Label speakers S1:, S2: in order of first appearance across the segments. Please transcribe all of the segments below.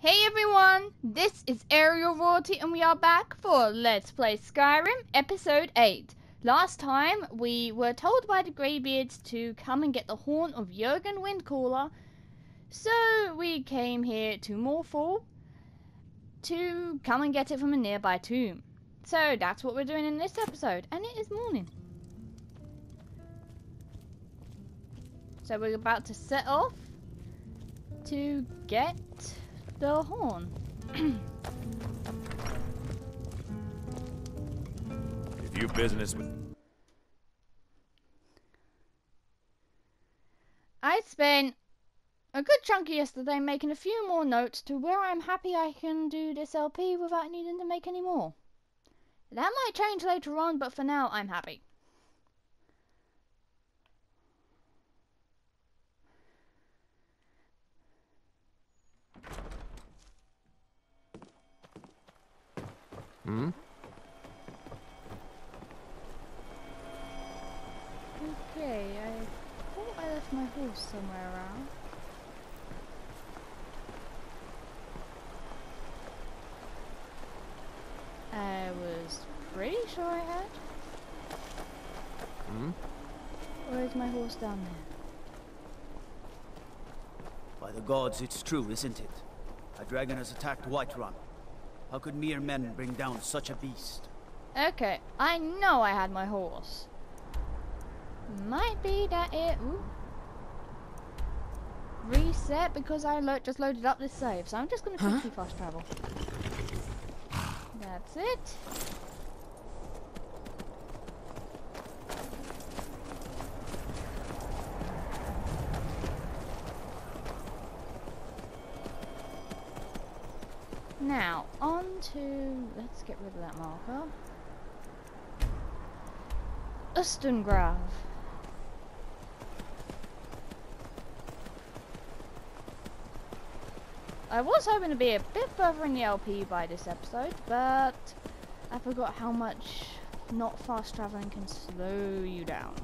S1: Hey everyone, this is Ariel Royalty and we are back for Let's Play Skyrim Episode 8. Last time we were told by the Greybeards to come and get the horn of Jurgen Windcaller. So we came here to Morthal to come and get it from a nearby tomb. So that's what we're doing in this episode and it is morning. So we're about to set off to get the horn.
S2: If you business with
S1: I spent a good chunk of yesterday making a few more notes to where I'm happy I can do this LP without needing to make any more. That might change later on, but for now I'm happy.
S2: Hmm?
S1: Okay, I thought I left my horse somewhere around. I was pretty sure I had.
S2: Hmm?
S1: Or is my horse down there?
S3: By the gods, it's true, isn't it? A dragon has attacked Whiterun. How could mere men bring down such a beast?
S1: Okay, I know I had my horse. Might be that it ooh, reset because I lo just loaded up this save. So I'm just gonna quickly fast travel. That's it. Now, Let's get rid of that marker. Ustengrav. I was hoping to be a bit further in the LP by this episode, but I forgot how much not fast traveling can slow you down.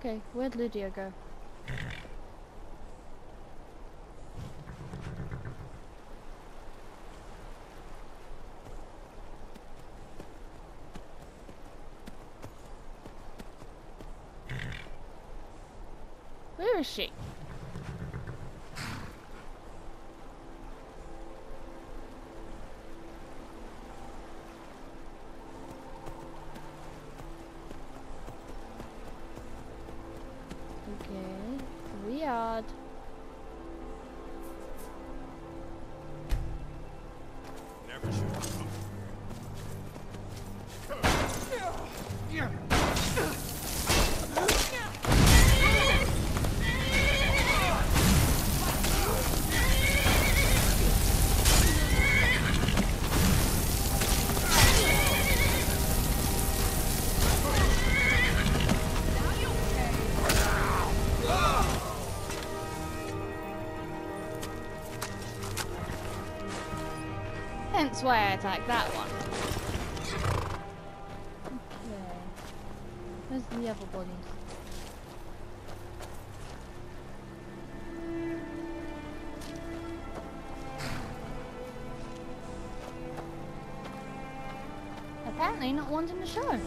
S1: Okay, where'd Lydia go? Hence why I attacked that one. Okay. Where's the other bodies? Apparently not wanting to show.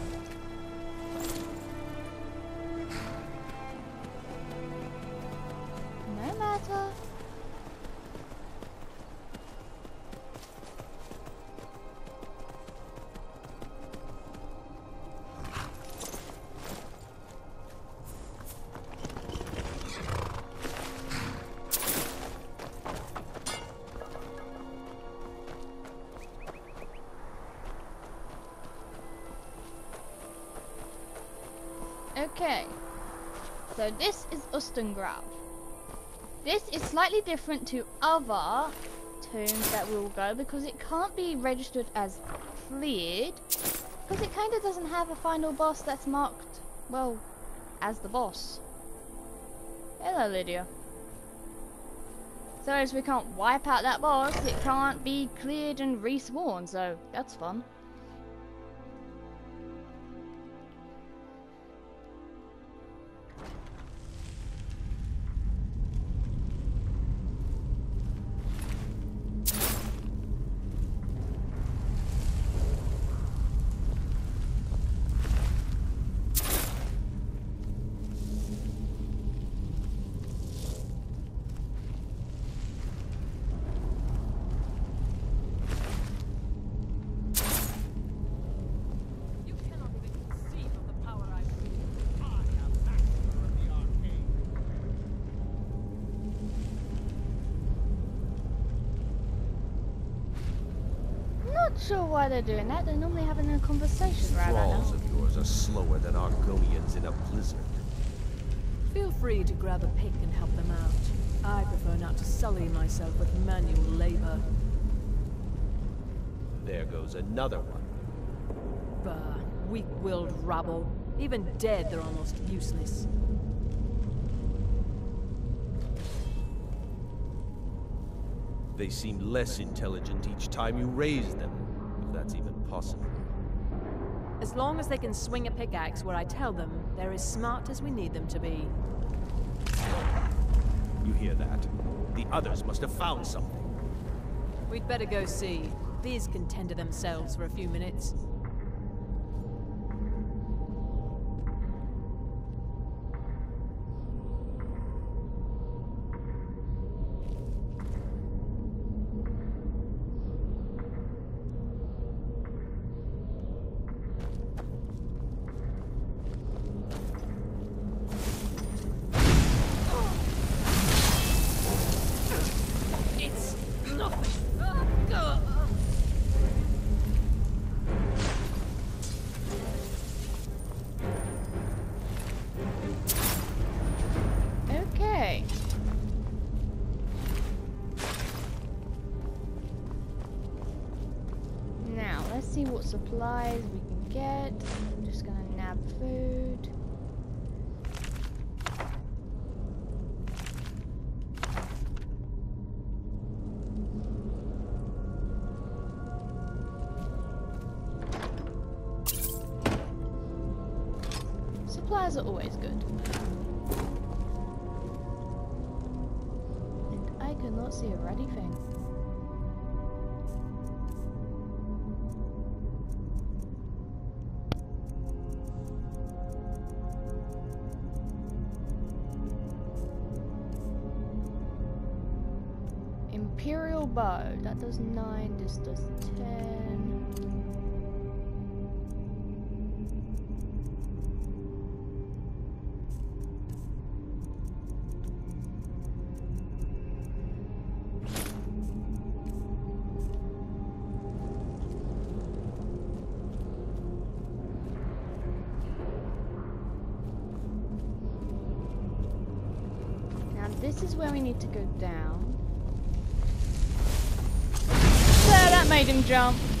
S1: Is This is slightly different to other tombs that will go because it can't be registered as cleared because it kind of doesn't have a final boss that's marked, well, as the boss. Hello, Lydia. So as we can't wipe out that boss, it can't be cleared and respawned, so that's fun. Why they're doing that. They're normally having a conversation right about
S4: Thralls
S1: now.
S4: of yours are slower than Argonians in a blizzard.
S5: Feel free to grab a pick and help them out. I prefer not to sully myself with manual labor.
S4: There goes another one.
S5: Bah, weak-willed rabble. Even dead, they're almost useless.
S4: They seem less intelligent each time you raise them, if that's even possible.
S5: As long as they can swing a pickaxe where I tell them, they're as smart as we need them to be.
S4: You hear that? The others must have found something.
S5: We'd better go see. These can tend to themselves for a few minutes.
S1: Imperial Bow. That does 9, this does 10. Jump.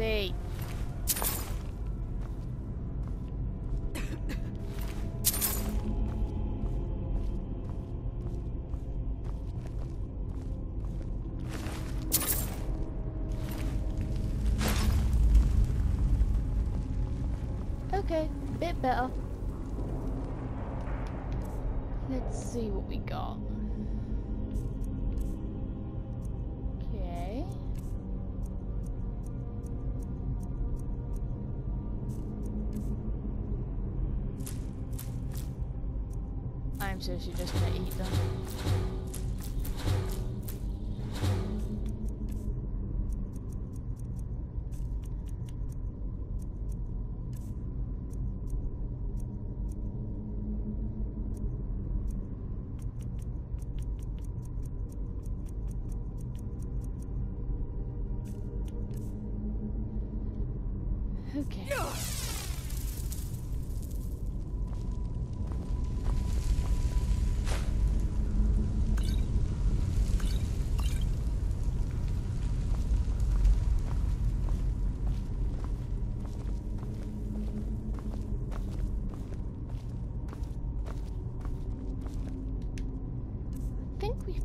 S1: sake. okay, bit better. Let's see what we got. I'm seriously just gonna eat them.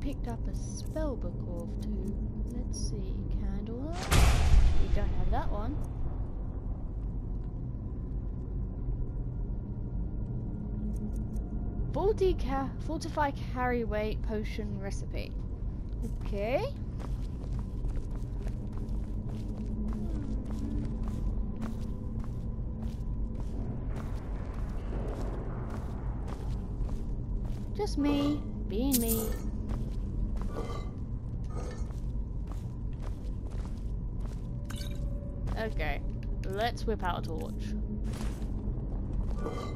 S1: Picked up a spell book or two. Let's see, candle. We don't have that one. Forty ca fortify carry weight potion recipe. Okay. Just me, being me. Okay, let's whip out a torch. Okay.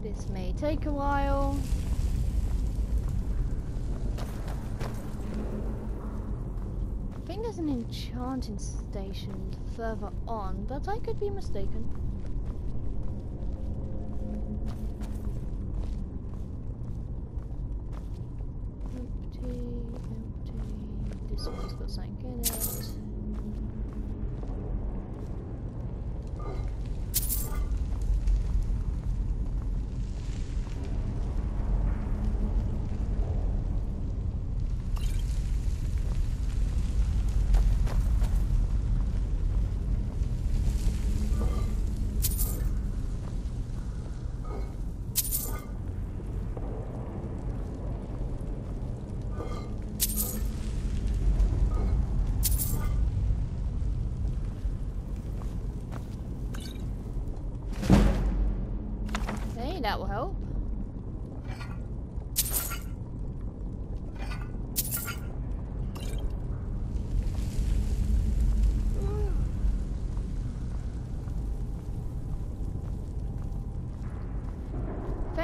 S1: This may take a while. I think there's an enchanting station further on, but I could be mistaken.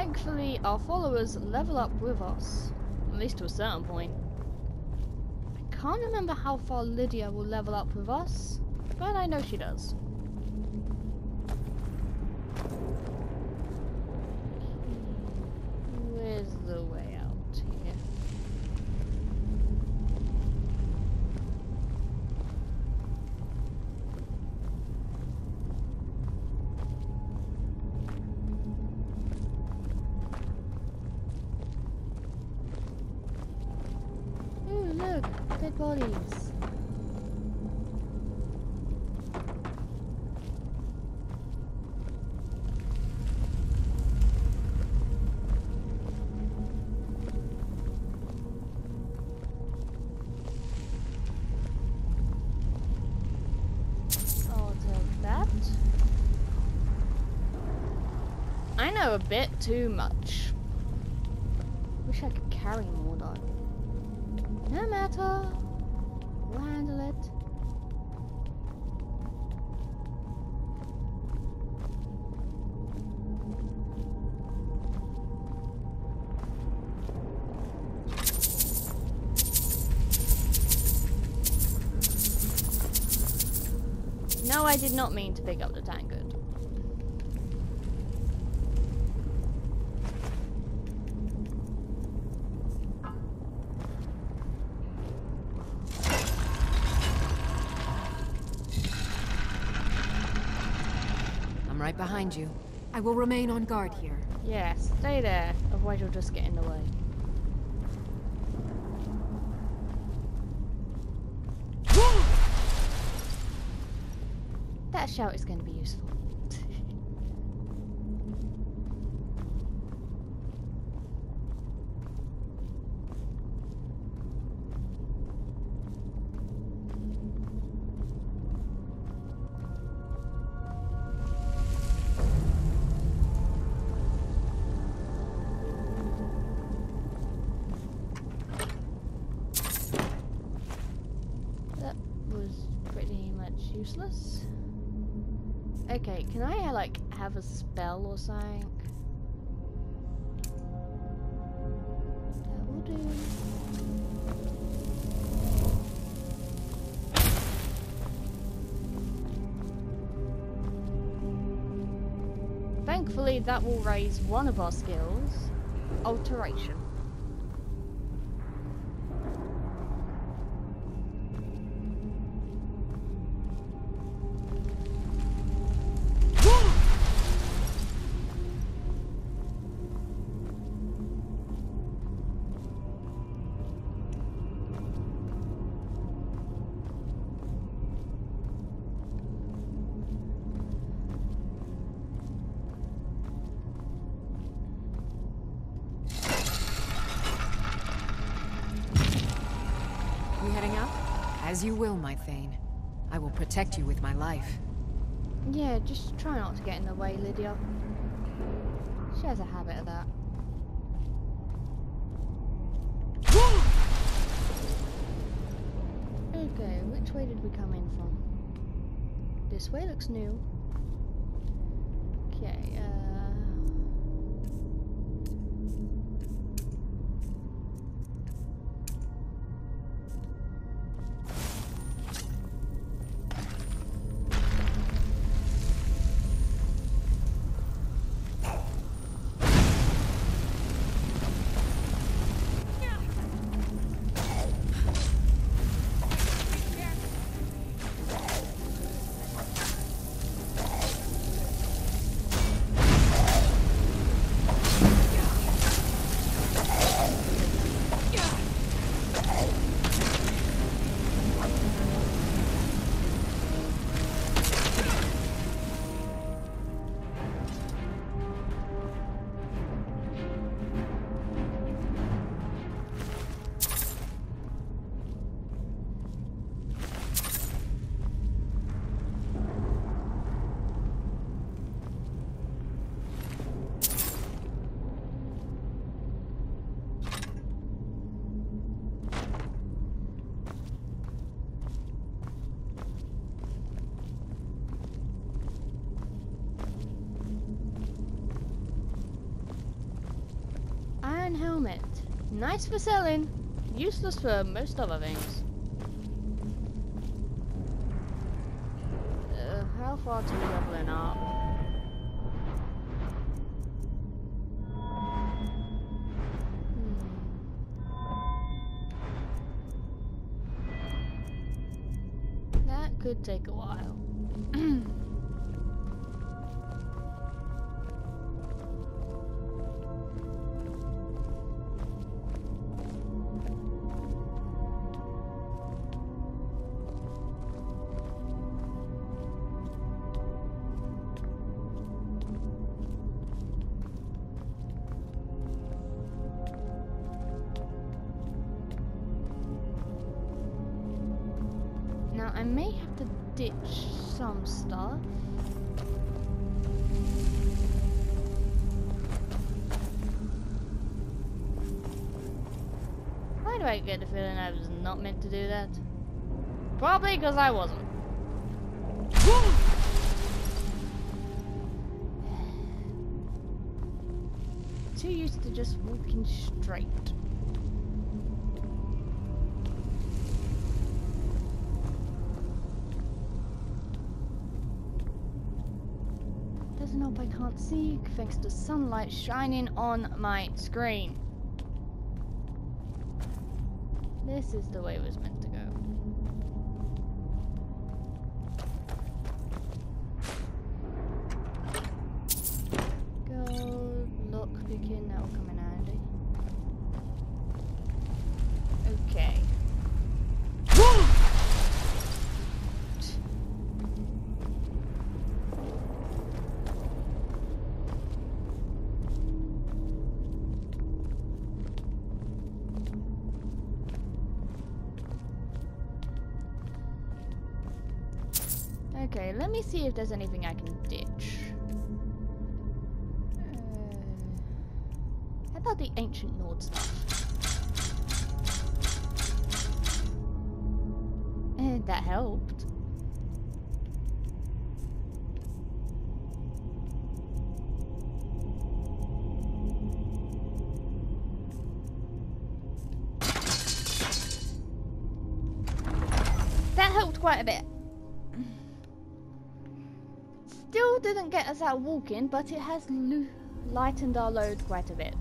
S1: Thankfully, our followers level up with us, at least to a certain point. I can't remember how far Lydia will level up with us, but I know she does. bit too much. Wish I could carry more though. No matter. We'll handle it. No, I did not mean to pick up the tankard.
S6: Right behind you. I will remain on guard here.
S1: Yeah, stay there, otherwise you'll just get in the way. that shout is going to be useful. Thankfully, that will raise one of our skills, alteration.
S6: As you will, my Thane. I will protect you with my life.
S1: Yeah, just try not to get in the way, Lydia. She has a habit of that. Okay, which way did we come in from? This way looks new. Okay, uh... Iron helmet. Nice for selling. Useless for most other things. Uh, how far to I may have to ditch some stuff. Why do I get the feeling I was not meant to do that? Probably because I wasn't. Too used to just walking straight. See thanks to sunlight shining on my screen. This is the way it was meant Okay, let me see if there's anything I can ditch. Uh, how about the ancient Nord stuff? Eh, that helped. Didn't get us out walking, but it has lightened our load quite a bit.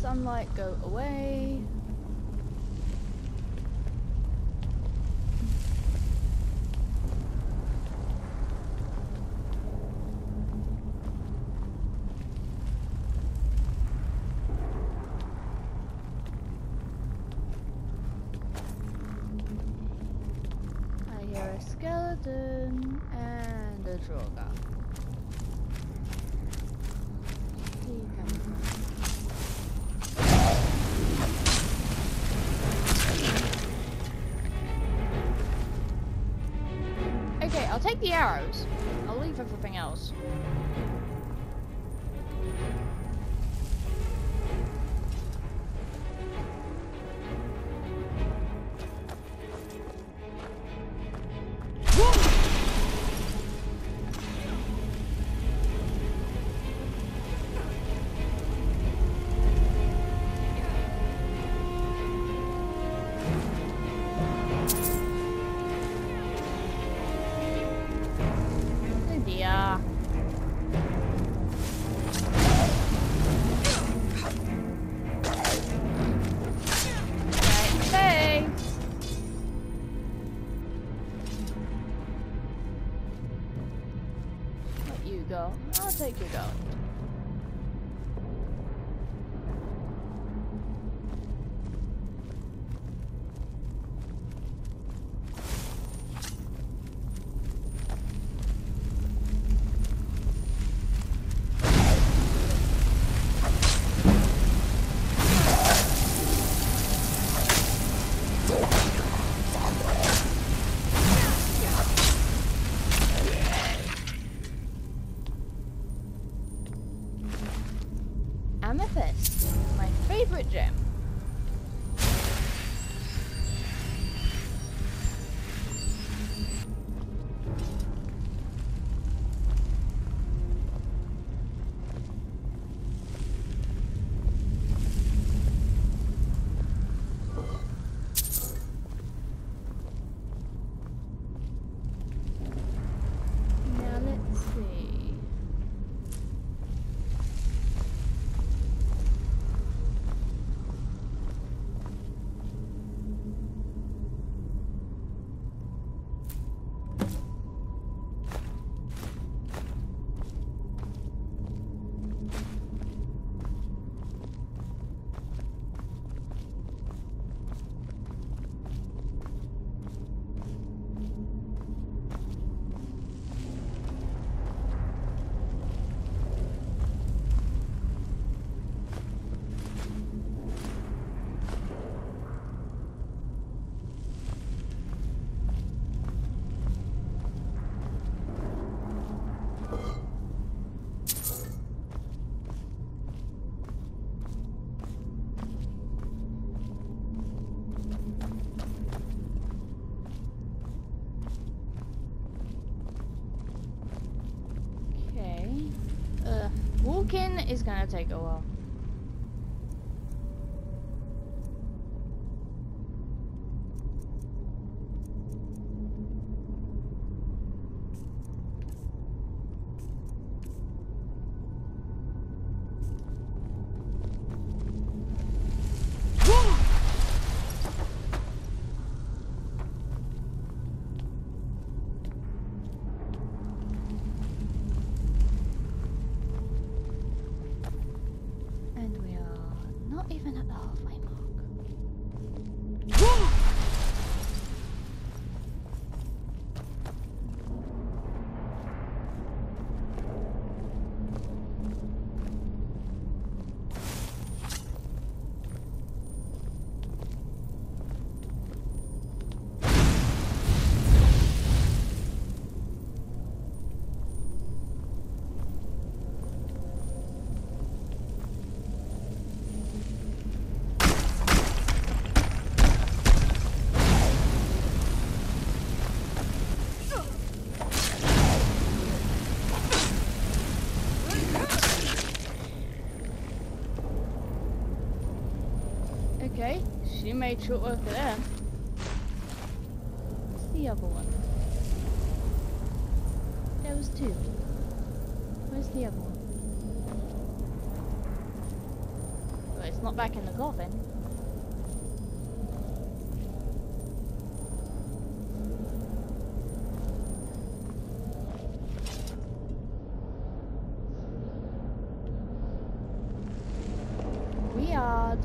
S1: Sunlight go away. I hear a skeleton and a draugr. I'll take the arrows. I'll leave everything else. Walking is gonna take a while. Made short work of them. What's the other one? There was two. Where's the other one? Well, it's not back in the coffin. Weird.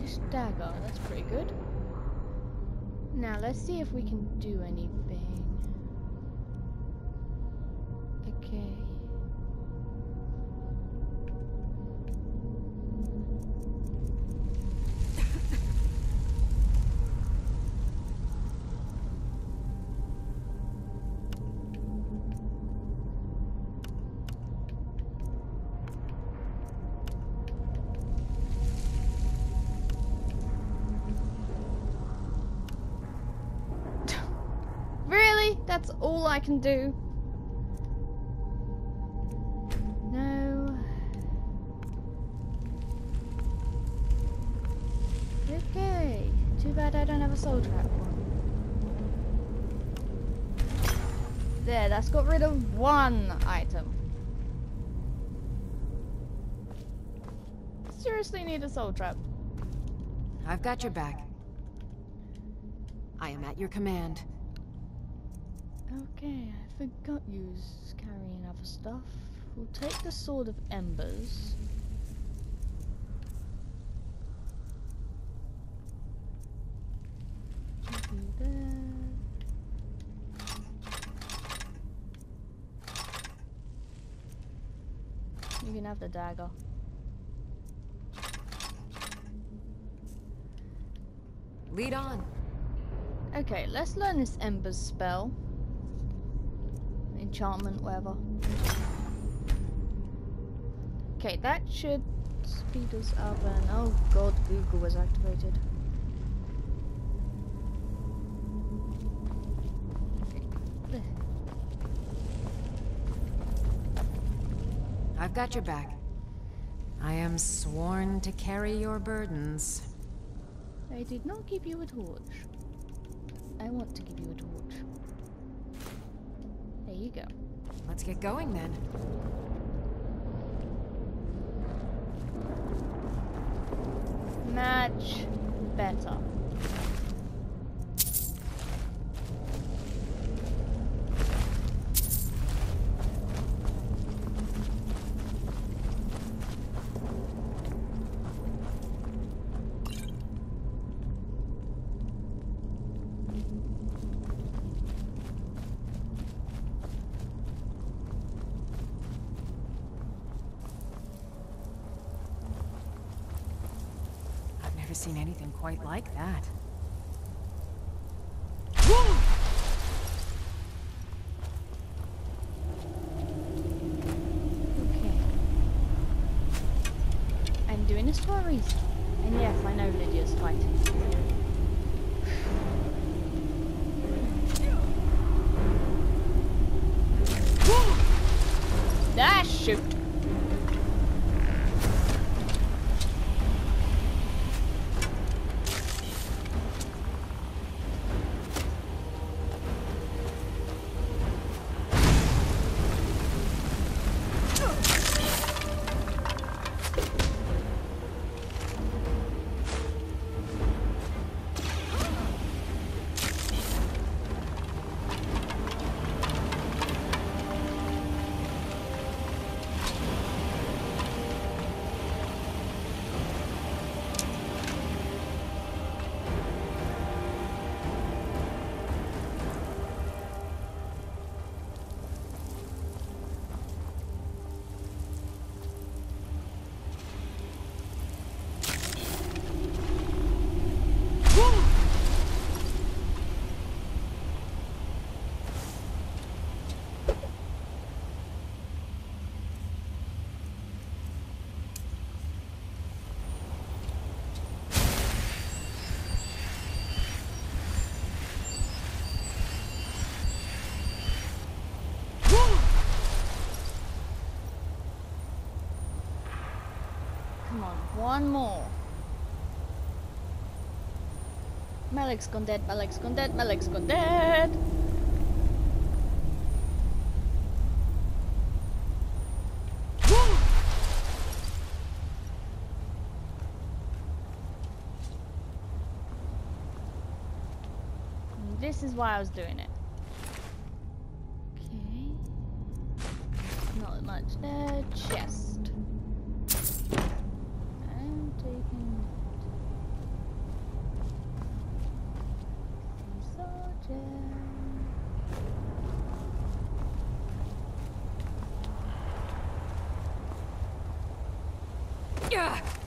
S1: This dagger, that's pretty good. Now let's see if we can do anything. I can do? No. Okay. Too bad I don't have a soul trap. There, that's got rid of one item. Seriously need a soul trap.
S6: I've got your back. I am at your command.
S1: Okay, I forgot you s- carrying other stuff. We'll take the Sword of Embers. Give you that. You can have the dagger.
S6: Lead on.
S1: Okay, let's learn this Embers spell. Enchantment, whatever. Okay, that should speed us up and oh god, Google was activated.
S6: I've got your back. I am sworn to carry your burdens.
S1: I did not give you a torch. I want to give you a torch. Go.
S6: Let's get going then.
S1: Much better.
S6: Never seen anything quite like that.
S1: Okay. I'm doing this for a reason. And yes, I know Lydia's fighting. One more. Malik's gone dead, Malik's gone dead, Malik's gone dead! This is why I was doing it.
S6: Yeah.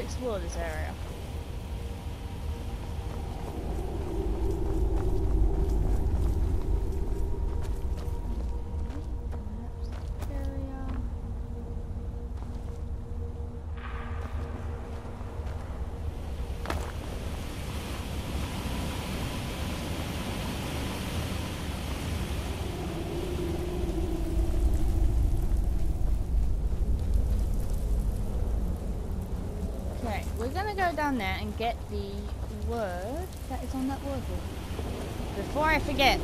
S1: To explore this area. Perhaps this area. Okay, we're gonna go down there and get the word that is on that word book. Before I forget.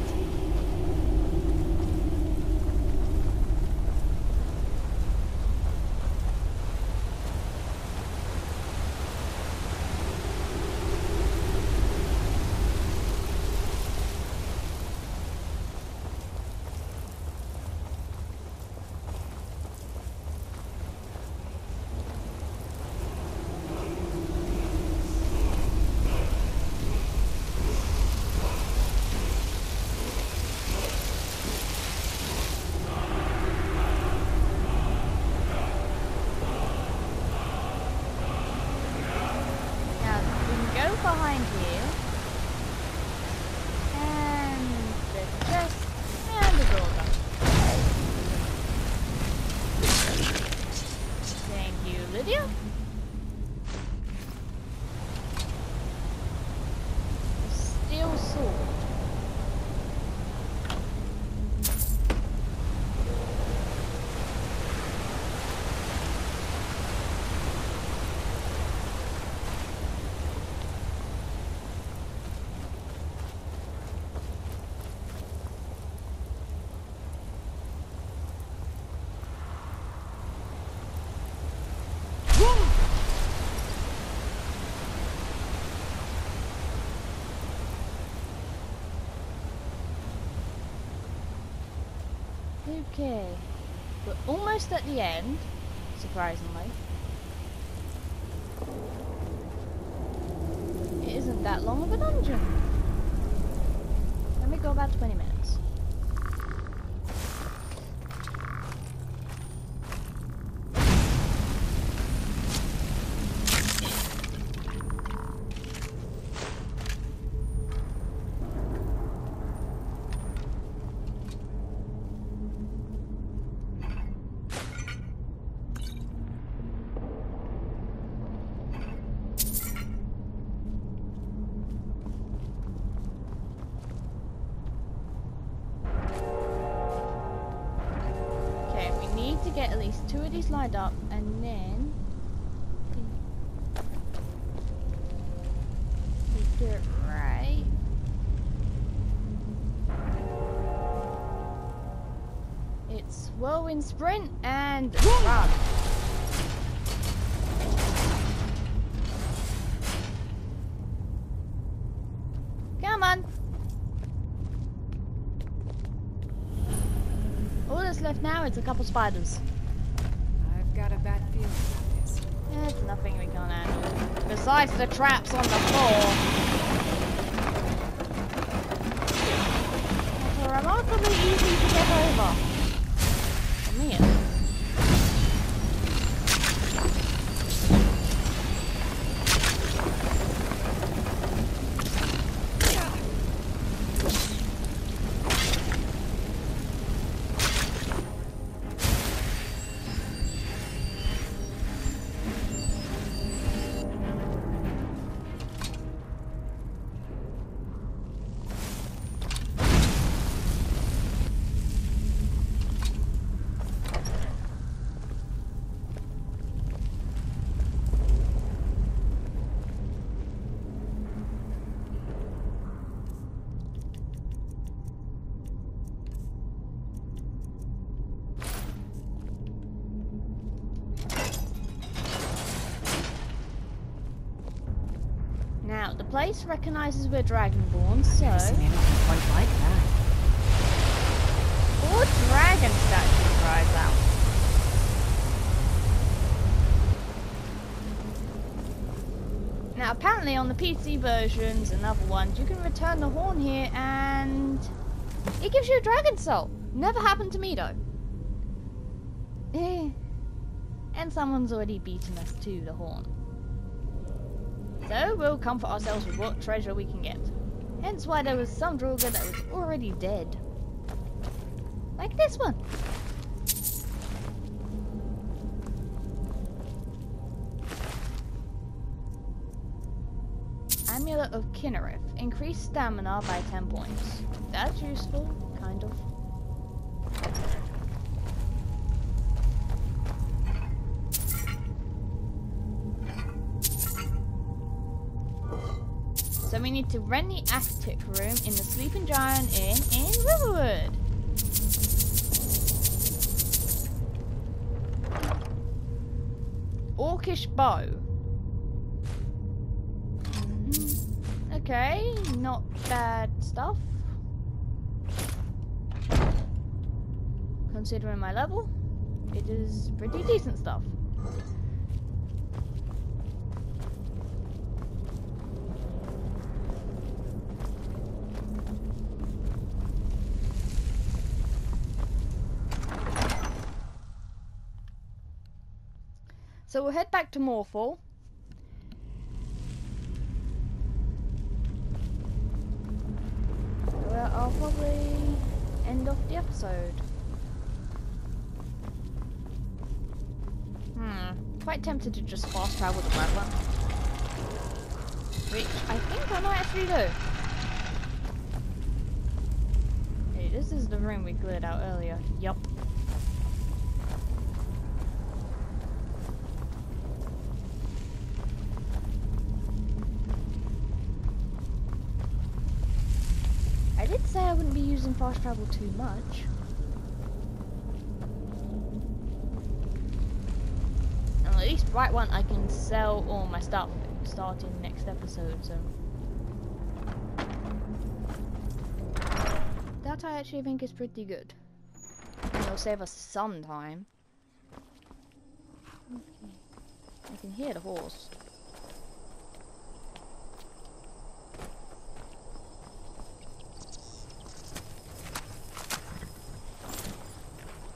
S1: Okay. We're almost at the end, surprisingly. It isn't that long of a dungeon. Let me go about 20 minutes. Whirlwind sprint and run. Come on. All that's left now is a couple spiders.
S6: I've got a bad feeling about this.
S1: There's nothing we can handle. Besides the traps on the floor. Remarkably easy to get over. For me, at least. Now, the place recognizes we're Dragonborn, so...
S6: Never seen anything quite like that.
S1: Dragon statues rise out. Now, apparently on the PC versions and other ones, you can return the horn here and it gives you a dragon soul. Never happened to me though. Eh. And someone's already beaten us to the horn. So we'll comfort ourselves with what treasure we can get. Hence why there was some Draugr that was already dead. Like this one. Amulet of Kynareth. Increased stamina by 10 points. That's useful, need to rent the attic room in the Sleeping Giant Inn in Riverwood. Orcish bow. Mhm. Okay, not bad stuff. Considering my level, it is pretty decent stuff. So we'll head back to Morthal. Where I'll probably end off the episode. Hmm. Quite tempted to just fast travel to Bradland. Which I think I might actually do. Hey, this is the room we cleared out earlier. Yup. I did say I wouldn't be using fast travel too much. And at least right one I can sell all my stuff starting next episode, so that I actually think is pretty good. It'll save us some time. Okay. I can hear the horse.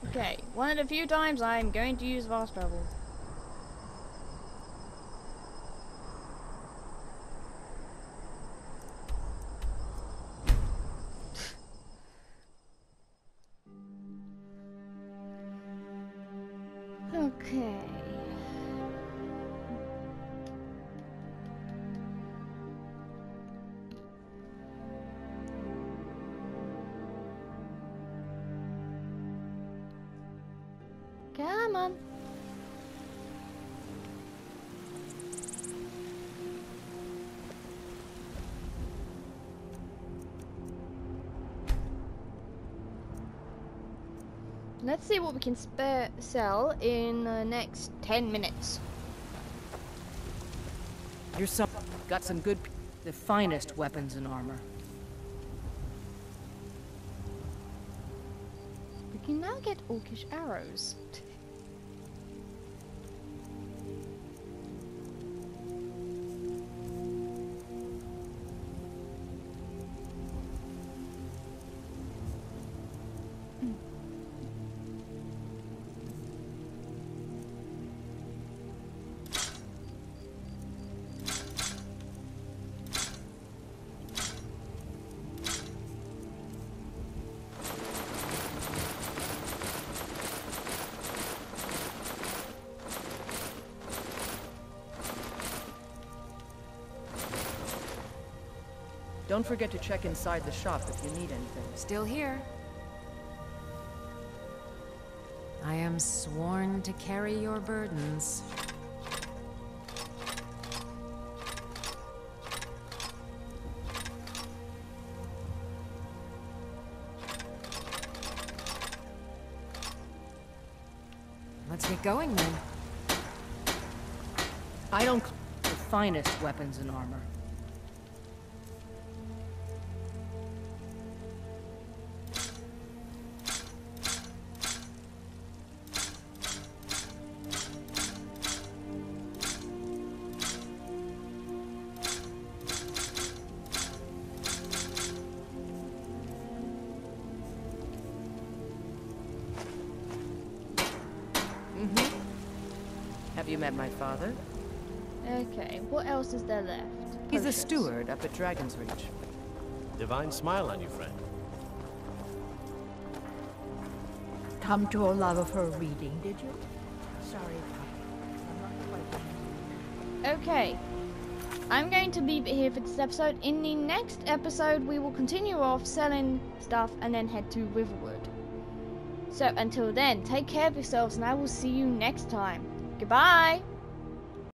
S1: Okay, one of the few times I'm going to use fast travel. Okay. Let's see what we can spare sell in the next 10 minutes.
S7: You're some got some good, the finest weapons and armor.
S1: We can now get orcish arrows.
S7: Forget to check inside the shop if you need anything.
S6: Still here. I am sworn to carry your burdens. Let's get going then.
S7: I don't the finest weapons and armor. Steward up at Dragon's Reach.
S4: Divine smile on you, friend.
S8: Come to Olava for a reading, did you? Sorry, I'm not quite.
S1: Okay. I'm going to leave it here for this episode. In the next episode, we will continue off selling stuff and then head to Riverwood. So until then, take care of yourselves and I will see you next time. Goodbye!